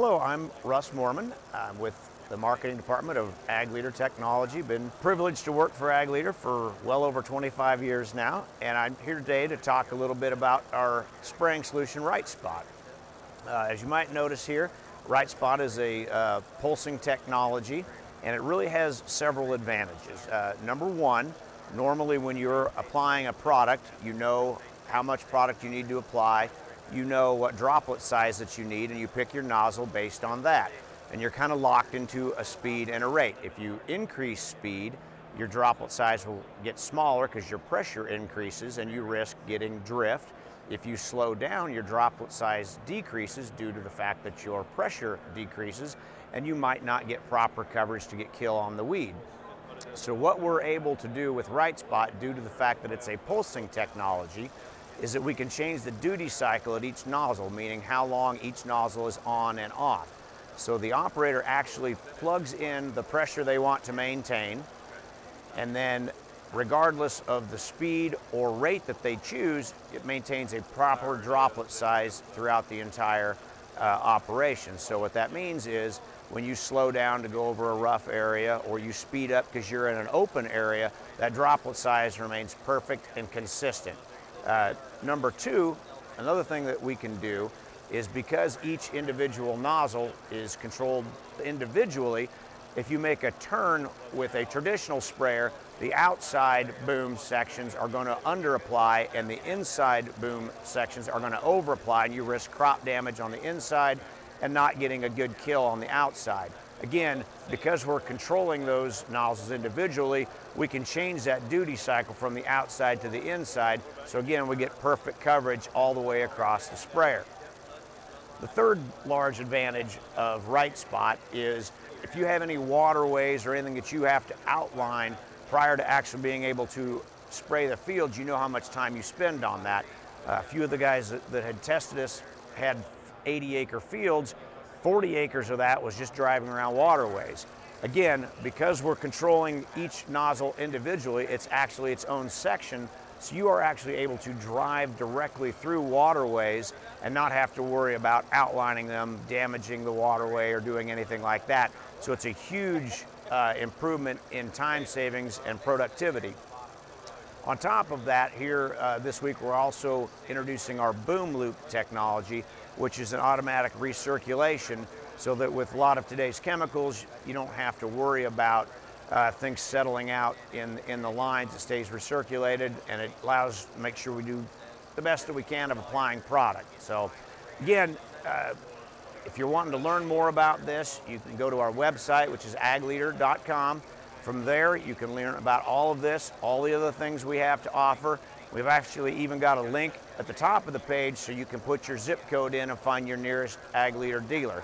Hello, I'm Russ Morman. I'm with the marketing department of Ag Leader Technology. Been privileged to work for Ag Leader for well over 25 years now, and I'm here today to talk a little bit about our spraying solution, RightSpot. Uh, as you might notice here, RightSpot is a uh, pulsing technology, and it really has several advantages. Uh, number one, normally when you're applying a product, you know how much product you need to apply, you know what droplet size that you need, and you pick your nozzle based on that. And you're kind of locked into a speed and a rate. If you increase speed, your droplet size will get smaller because your pressure increases and you risk getting drift. If you slow down, your droplet size decreases due to the fact that your pressure decreases and you might not get proper coverage to get kill on the weed. So what we're able to do with RightSpot, due to the fact that it's a pulsing technology, is that we can change the duty cycle at each nozzle, meaning how long each nozzle is on and off. So the operator actually plugs in the pressure they want to maintain, and then regardless of the speed or rate that they choose, it maintains a proper droplet size throughout the entire uh, operation. So what that means is when you slow down to go over a rough area or you speed up because you're in an open area, that droplet size remains perfect and consistent. Uh, number two, another thing that we can do is because each individual nozzle is controlled individually, if you make a turn with a traditional sprayer, the outside boom sections are going to under apply and the inside boom sections are going to over apply and you risk crop damage on the inside and not getting a good kill on the outside. Again, because we're controlling those nozzles individually, we can change that duty cycle from the outside to the inside. So again, we get perfect coverage all the way across the sprayer. The third large advantage of RightSpot is if you have any waterways or anything that you have to outline prior to actually being able to spray the fields, you know how much time you spend on that. Uh, a few of the guys that, that had tested this had 80 acre fields 40 acres of that was just driving around waterways. Again, because we're controlling each nozzle individually, it's actually its own section, so you are actually able to drive directly through waterways and not have to worry about outlining them, damaging the waterway, or doing anything like that. So it's a huge uh, improvement in time savings and productivity. On top of that, here uh, this week we're also introducing our BoomLoop technology, which is an automatic recirculation so that with a lot of today's chemicals, you don't have to worry about uh, things settling out in, in the lines. It stays recirculated and it allows to make sure we do the best that we can of applying product. So again, uh, if you're wanting to learn more about this, you can go to our website, which is agleader.com. From there, you can learn about all of this, all the other things we have to offer. We've actually even got a link at the top of the page so you can put your zip code in and find your nearest Ag Leader dealer.